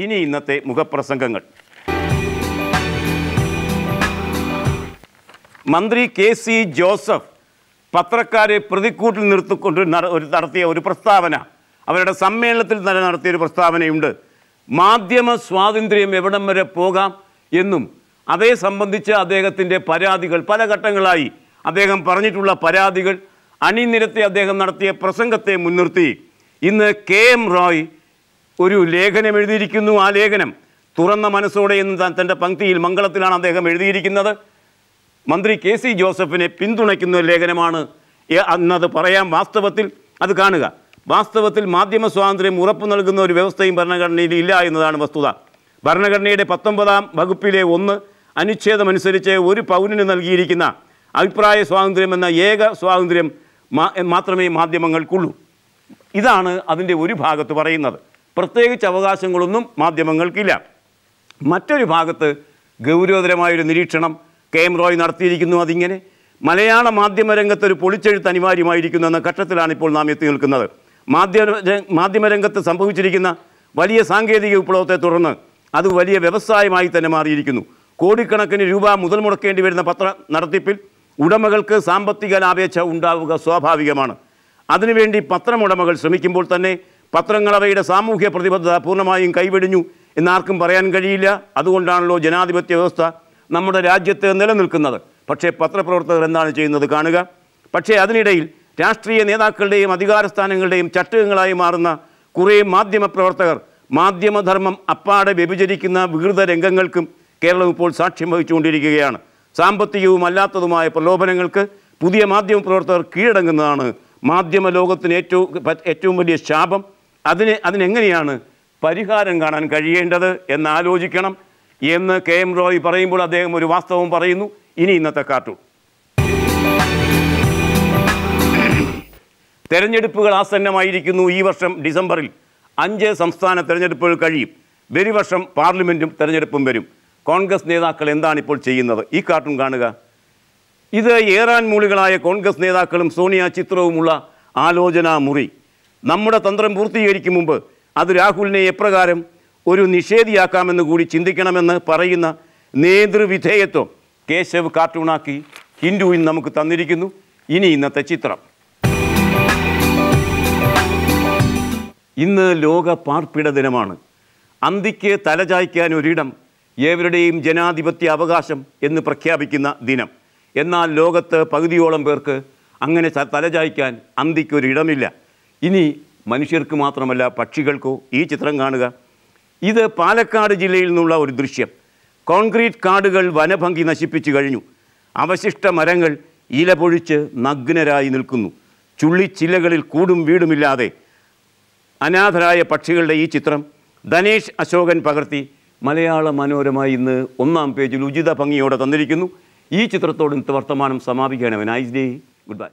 ഇനി ഇന്നത്തെ മുഖപ്രസംഗങ്ങൾ. മന്ത്രി കെ സി ജോസഫ് പത്രക്കാരെ പ്രതിക്കൂട്ടിൽ നിർത്തിക്കൊണ്ട് നടത്തിയ ഒരു പ്രസ്താവന. അവരുടെ സമ്മേളനത്തിൽ തന്നെ നടത്തിയ ഒരു പ്രസ്താവനയുണ്ട്. മാധ്യമ സ്വാതന്ത്ര്യം എവിടം വരെ പോകാം എന്നും അതേ സംബന്ധിച്ച് അദ്ദേഹത്തിന്റെ പരാതികൾ പല ഘട്ടങ്ങളായി. അദ്ദേഹം പറഞ്ഞിട്ടുള്ള പരാതികൾ അണിനിരത്തി അദ്ദേഹം നടത്തിയ പ്രസംഗത്തെ മുൻനിർത്തി. ഇന്ന് കെ എം റോയ് ഒരു ലേഖനം എഴുതിയിരിക്കുന്നു ആ ലേഖനം. തുറന്ന മനസ്സോടെ എന്ന് താൻ തന്റെ പങ്ക്തിയിൽ മംഗളത്തിലാണ് അദ്ദേഹം എഴുതിയിരിക്കുന്നത്. മന്ത്രി കെ സി ജോസഫിനെ പിന്തുണയ്ക്കുന്ന ഒരു ലേഖനമാണ് എന്നത് പറയാം വാസ്തവത്തിൽ അത് കാണുക. വാസ്തവത്തിൽ മാധ്യമ സ്വാതന്ത്ര്യം ഉറപ്പു നൽകുന്ന ഒരു വ്യവസ്ഥയും ഭരണഘടനയിൽ ഇല്ല എന്നതാണ് വസ്തുത. ഭരണഘടനയുടെ പത്തൊമ്പതാം വകുപ്പിലെ ഒന്ന് അനുച്ഛേദമനുസരിച്ച് ഒരു പൗരന് നൽകിയിരിക്കുന്ന അഭിപ്രായ സ്വാതന്ത്ര്യം എന്ന ഏക സ്വാതന്ത്ര്യം മാത്രമേ മാധ്യമങ്ങൾക്കുള്ളൂ. ഇതാണ് അതിന്റെ ഒരു ഭാഗത്ത് പറയുന്നത്. പ്രത്യേകിച്ച് അവകാശങ്ങളൊന്നും മാധ്യമങ്ങൾക്കില്ല. മറ്റൊരു ഭാഗത്ത് ഗൗരവതരമായൊരു നിരീക്ഷണം കെ എം റോയ് നടത്തിയിരിക്കുന്നു അതിങ്ങനെ. മലയാള മാധ്യമരംഗത്ത് ഒരു പൊളിച്ചെഴുത്ത് അനിവാര്യമായിരിക്കുന്നു എന്ന ഘട്ടത്തിലാണ് ഇപ്പോൾ നാം എത്തി നിൽക്കുന്നത്. മാധ്യമ മാധ്യമരംഗത്ത് സംഭവിച്ചിരിക്കുന്ന വലിയ സാങ്കേതിക വിപ്ലവത്തെ തുടർന്ന് അത് വലിയ വ്യവസായമായി തന്നെ മാറിയിരിക്കുന്നു. കോടിക്കണക്കിന് രൂപ മുതൽ മുടക്കേണ്ടി വരുന്ന പത്ര നടത്തിപ്പിൽ ഉടമകൾക്ക് സാമ്പത്തിക ലാഭേച്ഛ ഉണ്ടാവുക സ്വാഭാവികമാണ്. അതിനുവേണ്ടി പത്രമുടമകൾ ശ്രമിക്കുമ്പോൾ തന്നെ പത്രങ്ങൾ അവയുടെ സാമൂഹ്യ പ്രതിബദ്ധത പൂർണമായും കൈവെടിഞ്ഞു എന്നാർക്കും പറയാൻ കഴിയില്ല. അതുകൊണ്ടാണല്ലോ ജനാധിപത്യ വ്യവസ്ഥ നമ്മുടെ രാജ്യത്ത് നിലനിൽക്കുന്നത്. പക്ഷേ പത്രപ്രവർത്തകർ എന്താണ് ചെയ്യുന്നത് കാണുക? പക്ഷേ അതിനിടയിൽ രാഷ്ട്രീയ നേതാക്കളുടെയും അധികാരസ്ഥാനങ്ങളുടെയും ചട്ടുകങ്ങളായി മാറുന്ന കുറേ മാധ്യമപ്രവർത്തകർ മാധ്യമധർമ്മം അപ്പാടെ വ്യഭിചരിക്കുന്ന വികൃത രംഗങ്ങൾക്കും കേരളം ഇപ്പോൾ സാക്ഷ്യം വഹിച്ചുകൊണ്ടിരിക്കുകയാണ്. സാമ്പത്തികവും അല്ലാത്തതുമായ പ്രലോഭനങ്ങൾക്ക് പുതിയ മാധ്യമപ്രവർത്തകർ കീഴടങ്ങുന്നതാണ് മാധ്യമ ലോകത്തിന് ഏറ്റവും ഏറ്റവും വലിയ ശാപം. അതിന് അതിനെങ്ങനെയാണ് പരിഹാരം കാണാൻ കഴിയേണ്ടത് എന്ന് ആലോചിക്കണം എന്ന് കെ എം റോയ് പറയുമ്പോൾ അദ്ദേഹം ഒരു വാസ്തവം പറയുന്നു. ഇനി ഇന്നത്തെ കാർട്ടൂൺ. തെരഞ്ഞെടുപ്പുകൾ ആസന്നമായിരിക്കുന്നു ഈ വർഷം ഡിസംബറിൽ. അഞ്ച് സംസ്ഥാന തെരഞ്ഞെടുപ്പുകൾ കഴിയും. വരും വർഷം പാർലമെന്റും തെരഞ്ഞെടുപ്പും വരും. കോൺഗ്രസ് നേതാക്കൾ എന്താണ് ഇപ്പോൾ ചെയ്യുന്നത്? ഈ കാർട്ടൂൺ കാണുക. ഇത് ഏറാൻ മൂളികളായ കോൺഗ്രസ് നേതാക്കളും സോണിയ ചിത്രവുമുള്ള ആലോചനാ മുറി നമ്മുടെ തന്ത്രം പൂർത്തീകരിക്കും മുമ്പ് അത് രാഹുലിനെ എപ്രകാരം ഒരു നിഷേധിയാക്കാമെന്ന് കൂടി ചിന്തിക്കണമെന്ന് പറയുന്ന നേതൃവിധേയത്വം കേശവ് കാർട്ടൂണാക്കി ഹിന്ദുവിൽ നമുക്ക് തന്നിരിക്കുന്നു. ഇനി ഇന്നത്തെ ചിത്രം. ഇന്ന് ലോക പാർപ്പിട ദിനമാണ്. അന്തിക്ക് തലചായ്ക്കാൻ ഒരിടം ഏവരുടെയും ജനാധിപത്യ അവകാശം എന്ന് പ്രഖ്യാപിക്കുന്ന ദിനം. എന്നാൽ ലോകത്ത് പകുതിയോളം പേർക്ക് അങ്ങനെ തലചായ്ക്കാൻ അന്തിക്കൊരിടമില്ല ഇനി മനുഷ്യർക്ക് മാത്രമല്ല പക്ഷികൾക്കോ ഈ ചിത്രം കാണുക. ഇത് പാലക്കാട് ജില്ലയിൽ നിന്നുള്ള ഒരു ദൃശ്യം. കോൺക്രീറ്റ് കാടുകൾ വനഭംഗി നശിപ്പിച്ചു കഴിഞ്ഞു. അവശിഷ്ട മരങ്ങൾ ഇല പൊഴിച്ച് നഗ്നരായി നിൽക്കുന്നു. ചുള്ളിച്ചില്ലകളിൽ കൂടും വീടുമില്ലാതെ. അനാഥരായ പക്ഷികളുടെ ഈ ചിത്രം ധനേഷ് അശോകൻ പകർത്തി മലയാള മനോരമ ഇന്ന് ഒന്നാം പേജിൽ ഉചിത ഭംഗിയോടെ തന്നിരിക്കുന്നു. ഈ ചിത്രത്തോട് ഇന്നത്തെ വർത്തമാനം സമാപിക്കുകയാണ്. Nice day goodbye